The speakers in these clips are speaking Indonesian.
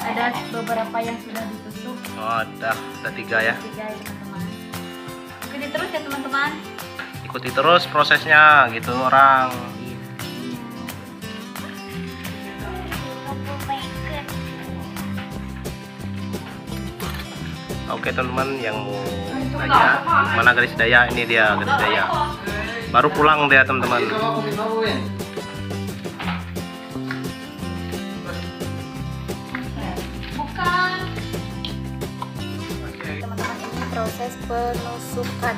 ada beberapa yang sudah ditusuk Oh, ada, ada tiga ya. tiga ya teman-teman ikuti terus ya teman-teman Ikuti terus prosesnya gitu orang. Oke teman-teman yang mau tanya mana garis daya ini dia garis daya. Baru pulang dia teman-teman. Penusukan.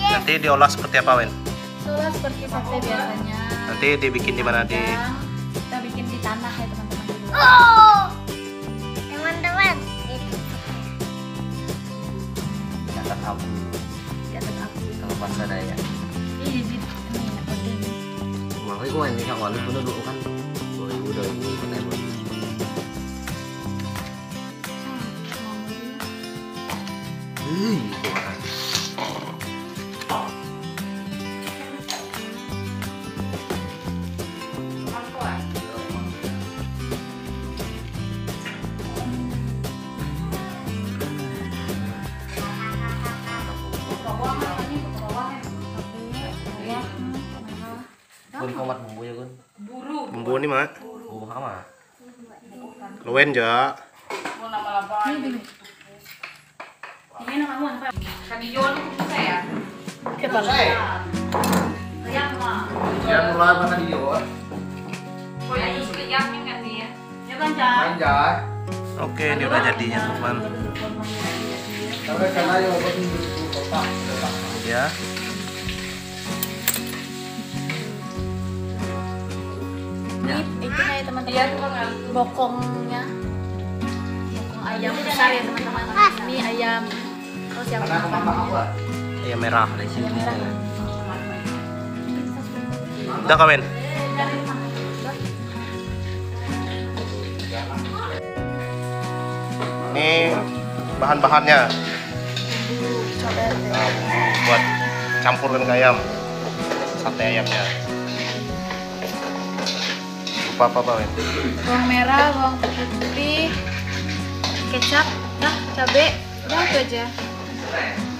Nanti diolah seperti apa Wen? Soalnya seperti sate biasanya? Nanti dibikin di mana di? Kita bikin di tanah ya teman-teman. Oh, teman-teman, di atas abu di atas api kalau bahasa daya ini di ini ya makanya gue ini kan walau bener dulu kan? 2000 2000 kan kan. Kun komat bumbu ya kun Bumbu ini mak. bumbu Luwen ja. Ya? Mulai mana di Jawa manja Oke, ini udah jadinya teman. tapi karena ya ini Ya. ini itu ya teman-teman. Bokongnya. Bokong ayam besar ya teman-teman. Ini ayam terus yang Ayam merah. ada sini Udah kawin. Ini bahan-bahannya. Nah, bumbu buat campurkan ke ayam. Sate ayamnya. Lupa apa apa, Wen? bawang merah bawang putih kecap dah cabe udah itu aja Thanks.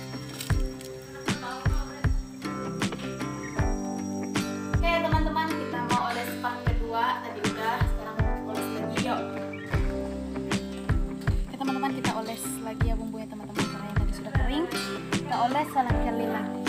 oleh la kalimat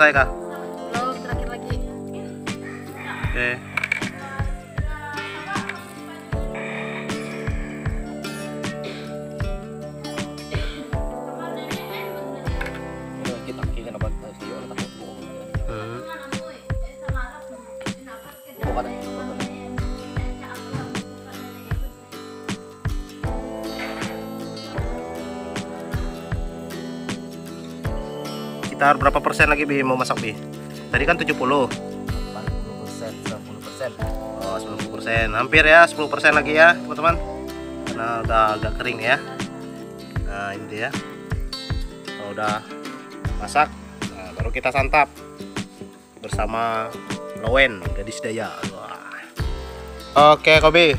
selesai kah? Belum terakhir lagi. Oke. Hmm. Sekitar berapa persen lagi Bi mau masak Bi? Tadi kan 70 80 persen, 90 persen. Oh 90 persen. Hampir ya 10 persen lagi ya teman-teman. Karena udah agak kering ya. Nah ini dia. Kalau udah masak nah, Baru kita santap Bersama Lowen Gadis Daya. Wah. Oke Kobi.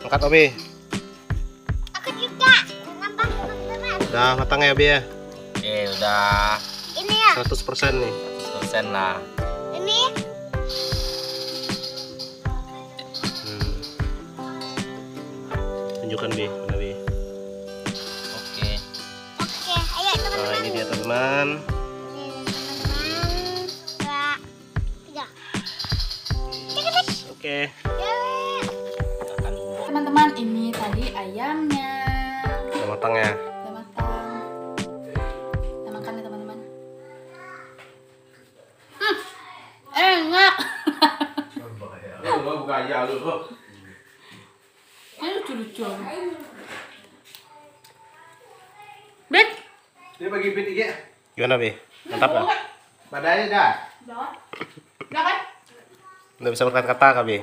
Angkat Kobi. Aku juga. Udah matang ya Bi ya Oke, udah Ini ya. 100 persen nih 100 persen lah. Ini. hmm. Tunjukkan Bi Mana Bi Oke. Oke, ayo Nah teman-teman. ini dia teman-teman. Oke Ya. Ini lucu-lucu. Bet. Dia bagi bit tiga. Gimana Bi? Mantap gak? Badai dah. Udah. Udah kan? Udah bisa berkata-kata kah Bi?